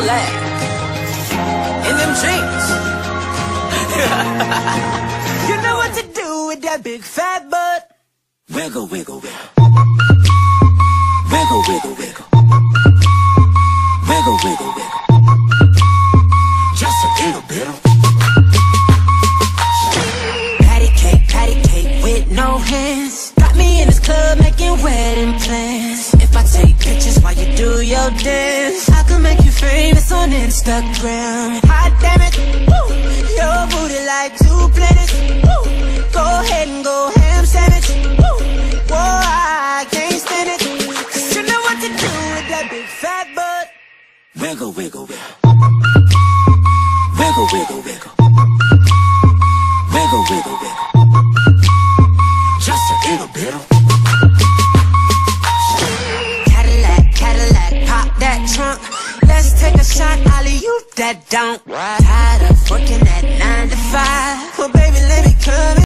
lag. In them jeans. you know what to do with that big fat butt. Wiggle, wiggle, wiggle. Wiggle, wiggle, wiggle. Wiggle, wiggle, wiggle. Just a little bit of. Patty cake, patty cake with no hands. Got me in this club making wedding plans. If I take pictures while you do your dance, Instagram. Hot damn it, woo. Your booty like two planets. Woo. Go ahead and go ham sandwich. Woo. Whoa, I can't stand it. 'Cause you know what to do with that big fat butt. Wiggle, wiggle, wiggle. Wiggle, wiggle, wiggle. Wiggle, wiggle, wiggle. Just a little bit of. Cadillac, Cadillac, pop that don't. Tired of working at nine to five.